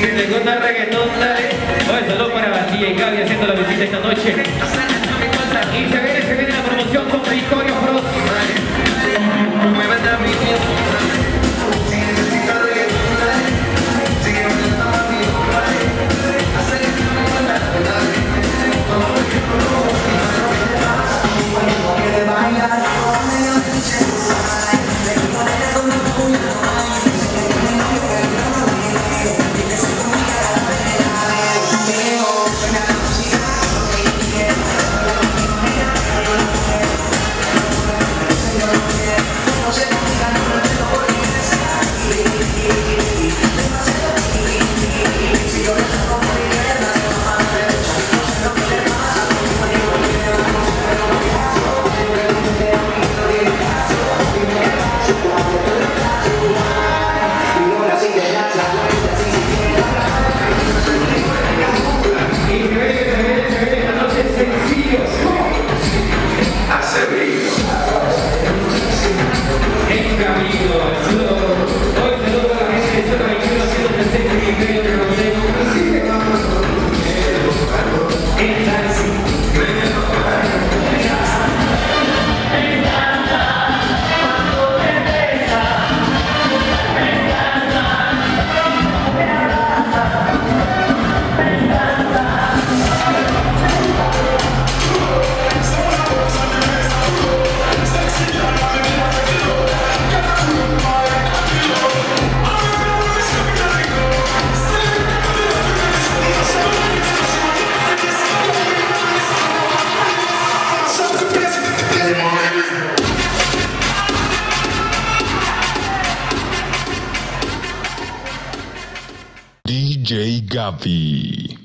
que le gusta reggaetón, dale. Saludos para Bastilla y Gaby haciendo la visita esta noche. DJ Gaby.